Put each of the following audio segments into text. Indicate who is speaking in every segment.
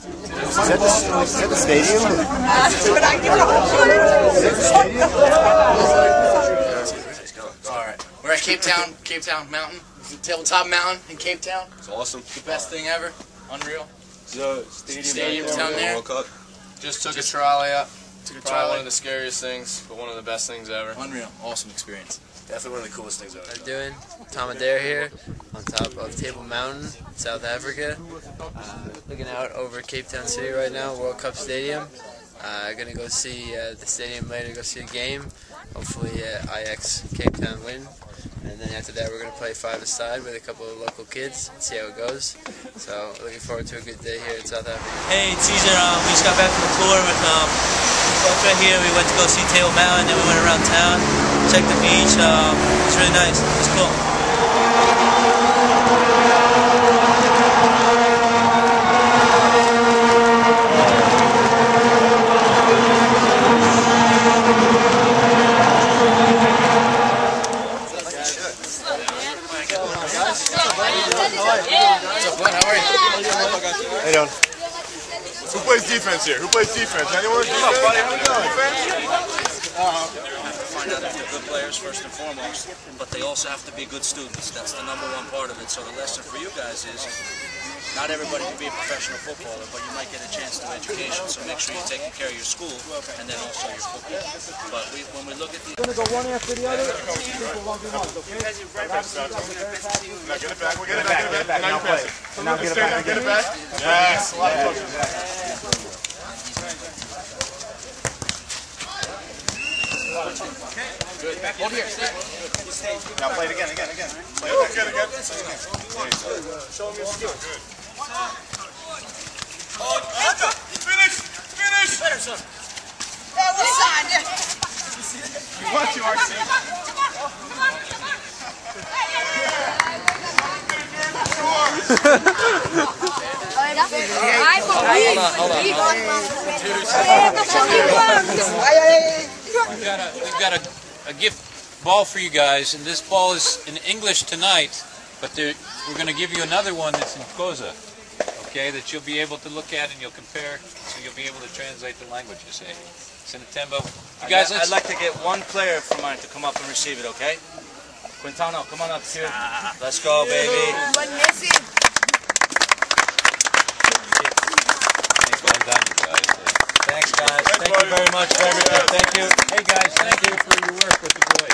Speaker 1: Is that the, is that the stadium?
Speaker 2: All right, we're at Cape Town, Cape Town Mountain, Tabletop Mountain in Cape Town.
Speaker 3: It's awesome.
Speaker 2: The best thing ever, unreal.
Speaker 3: So, stadium,
Speaker 2: Stadium
Speaker 3: back
Speaker 2: down there.
Speaker 3: World Cup.
Speaker 4: Just took a trolley up.
Speaker 2: Took a
Speaker 4: Probably
Speaker 2: trolley.
Speaker 4: one of the scariest things, but one of the best things ever.
Speaker 2: Unreal, awesome experience. Definitely one of the coolest things ever.
Speaker 5: How you doing? Tom Adair here on top of Table Mountain, South Africa. Uh, looking out over Cape Town City right now, World Cup Stadium. Uh, gonna go see uh, the stadium later, go see a game. Hopefully uh, Ajax Cape Town win. And then after that we're gonna play five-a-side with a couple of local kids and see how it goes. So looking forward to a good day here in South Africa.
Speaker 6: Hey, it's Caesar. Um, we just got back from the tour with um, folks right here. We went to go see Table Mountain, then we went around town, checked the beach. Um, it's really nice. It's cool.
Speaker 2: What's up, bud? How are you?
Speaker 1: How you doing?
Speaker 3: Who plays defense here? Who plays defense? Anyone? Defense? Uh-huh.
Speaker 7: find out if they're good players first and foremost, but they also have to be good students. That's the number one part of it. So the lesson for you guys is not everybody can be a professional footballer, but you might get a chance to education. So make sure you're taking care of your school and then also your football. But we, when we look at the other.
Speaker 3: We're gonna go one after Now get it back. We'll get it back. Get it back. Now you it.
Speaker 1: Now get it back.
Speaker 3: Get it back. Yes.
Speaker 1: Now play it again, again, again.
Speaker 3: Play it again, again. Show him your skill. Good. Oh, finish! Finish! You want to, RC.
Speaker 8: We've got a, we've got a, a gift ball for you guys, and this ball is in English tonight, but there, we're going to give you another one that's in Xhosa, okay, that you'll be able to look at and you'll compare, so you'll be able to translate the languages, eh? Sinatembo. You guys, let's,
Speaker 7: I'd like to get one player from mine to come up and receive it, okay? Quintano, come on up here. Let's go, baby.
Speaker 8: well done, you guys.
Speaker 7: Thanks, guys. Thank you very much for everything. Thank you.
Speaker 8: Hey guys, thank you for your work with the boys.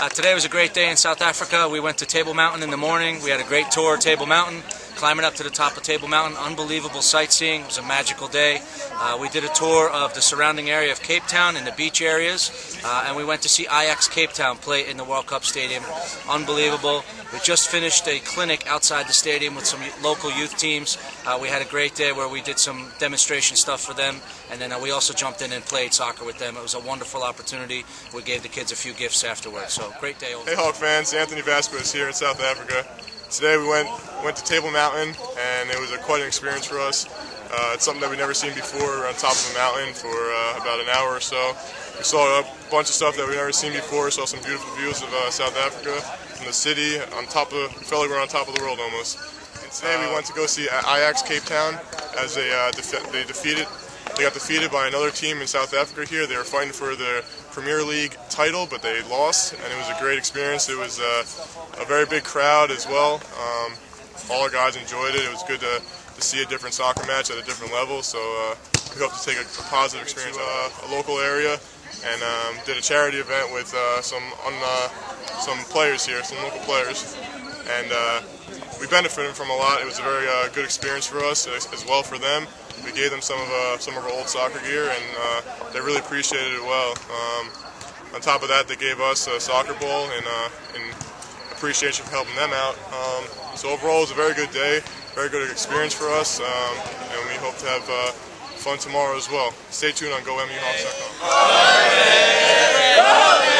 Speaker 7: Uh, today was a great day in South Africa. We went to Table Mountain in the morning. We had a great tour of Table Mountain, climbing up to the top of Table Mountain. Unbelievable sightseeing. It was a magical day. Uh, we did a tour of the surrounding area of Cape Town and the beach areas, uh, and we went to see Ajax Cape Town play in the World Cup Stadium. Unbelievable. We just finished a clinic outside the stadium with some local youth teams. Uh, we had a great day where we did some demonstration stuff for them, and then uh, we also jumped in and played soccer with them. It was a wonderful opportunity. We gave the kids a few gifts afterwards. So great day.
Speaker 3: Hey Hawk fans, Anthony Vasquez here in South Africa. Today we went went to Table Mountain and it was a, quite an experience for us. Uh, it's something that we've never seen before. We're on top of a mountain for uh, about an hour or so. We saw a bunch of stuff that we've never seen before. Saw some beautiful views of uh, South Africa from the city. On top of, we felt like we were on top of the world almost. And today we went to go see Ajax Cape Town as they uh, def- they defeated they got defeated by another team in South Africa here. They were fighting for the Premier League title, but they lost, and it was a great experience. It was uh, a very big crowd as well. Um, all our guys enjoyed it. It was good to, to see a different soccer match at a different level. So uh, we hope to take a, a positive experience uh, a local area, and um, did a charity event with uh, some uh, some players here, some local players, and uh, we benefited from a lot. It was a very uh, good experience for us as, as well for them. We gave them some of uh, some of our old soccer gear, and uh, they really appreciated it well. Um, on top of that, they gave us a soccer ball and, uh, appreciation for helping them out. Um, so overall, it was a very good day, very good experience for us, um, and we hope to have uh, fun tomorrow as well. Stay tuned on GoMUHawks.com.